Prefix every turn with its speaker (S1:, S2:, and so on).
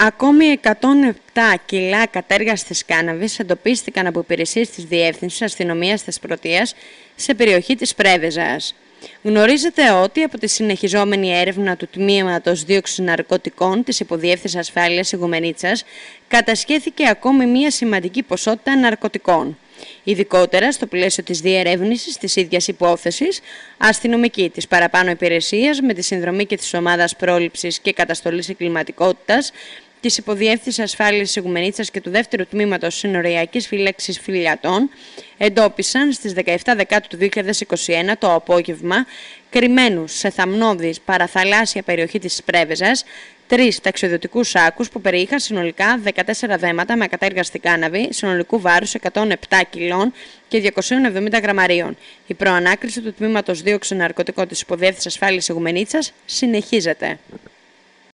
S1: Ακόμη 107 κιλά κατέργαστης κάναβης εντοπίστηκαν από υπηρεσίες της Διεύθυνσης Αστυνομίας της Πρωτείας σε περιοχή της Πρέβεζας. Γνωρίζετε ότι από τη συνεχιζόμενη έρευνα του Τμήματος Δίωξης Ναρκωτικών της Υποδιεύθυνσης Ασφάλειας Ιγουμενίτσας κατασχέθηκε ακόμη μία σημαντική ποσότητα ναρκωτικών. Ειδικότερα στο πλαίσιο της διερεύνησης της ίδιας υπόθεσης, αστυνομική της παραπάνω υπηρεσίας με τη συνδρομή και της ομάδας πρόληψης και καταστολής εγκληματικότητας της Υποδιεύθυνσης Ασφάλειας Ιγουμενίτσας και του δεύτερου τμήματος Συνοριακής Φύλαξης Φιλιατών εντόπισαν στις 17 Δεκάτου του 2021 το απόγευμα κρυμμένους σε θαμνώδης παραθαλάσσια περιοχή της Πρέβεζας τρεις ταξιδιωτικούς σάκους που περιείχαν συνολικά 14 δέματα με κατέργαστη κάναβη συνολικού βάρους 107 κιλών και 270 γραμμαρίων. Η προανάκριση του τμήματος 2 ξεναρκωτικών της Υποδιεύθυνσης Ασφάλειας Ιγουμενίτσας συνεχίζεται.